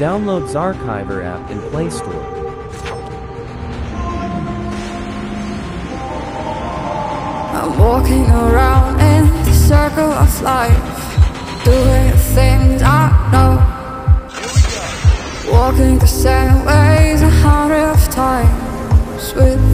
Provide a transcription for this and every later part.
Download Zarchiver app in Play Store. I'm walking around in the circle of life Doing things I know Walking the same ways a hundred of times With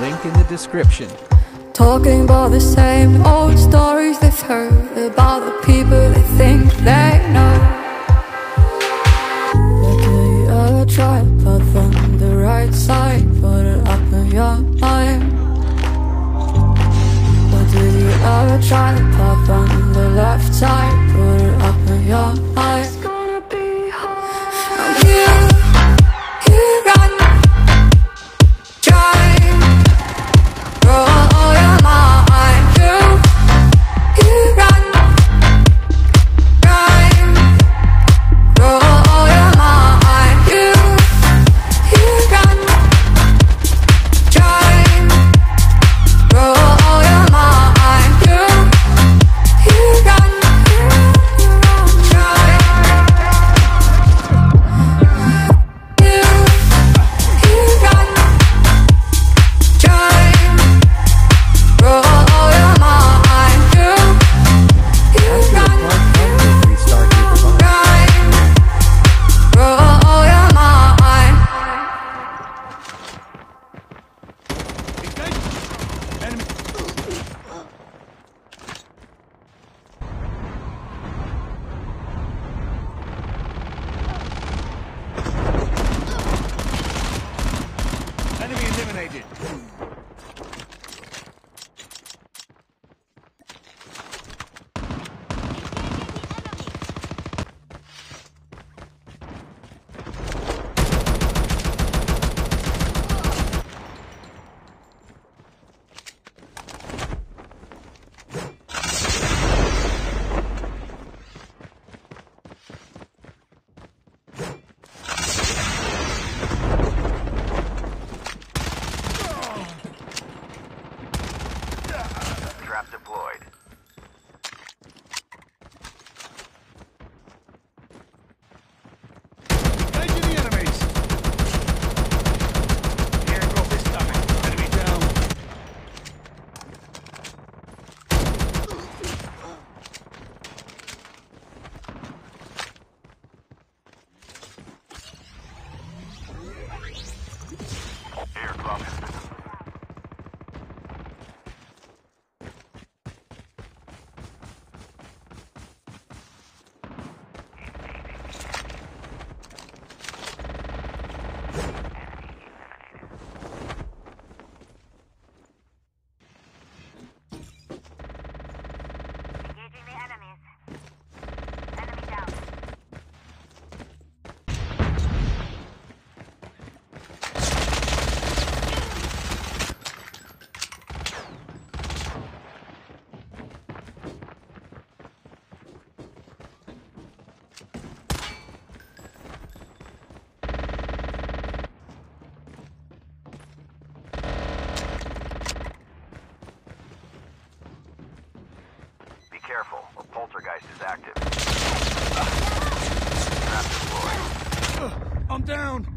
Link in the description. Talking about the same old stories they've heard about the people they think eliminated. I'm down!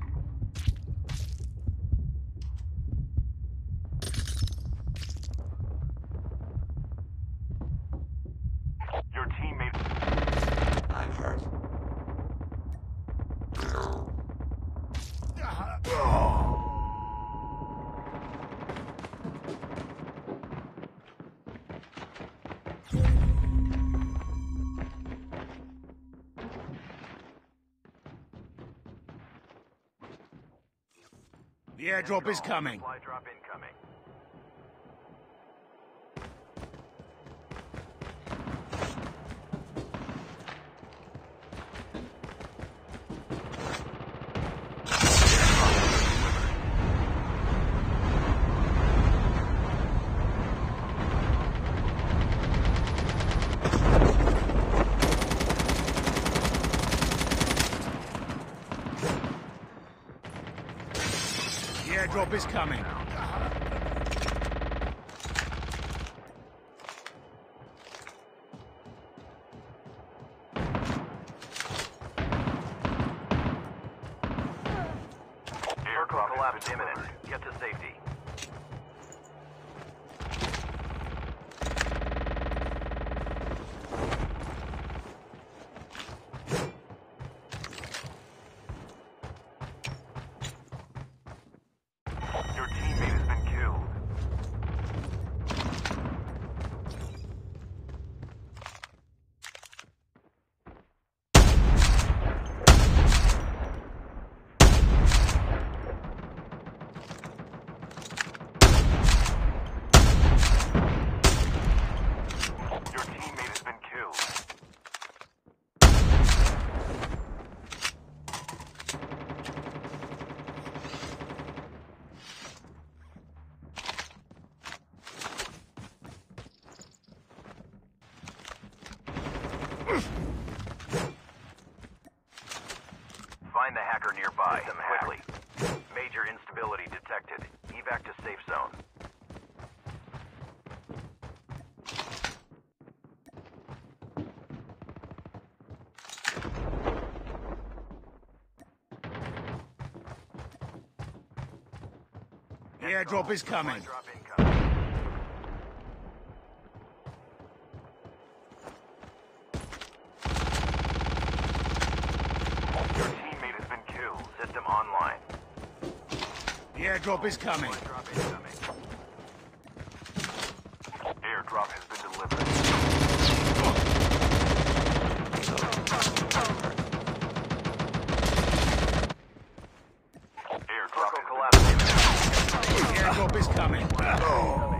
The airdrop is coming. Supply drop incoming. The airdrop is coming. Aircraft collapse imminent. Get to safety. Your teammate has been killed. Your teammate has been killed. Find the hacker nearby. Quickly. Major instability detected. Evac to safe zone. The airdrop is coming. Airdrop is coming. Airdrop is coming. Has been delivered. Airdrop, Airdrop is coming. Oh.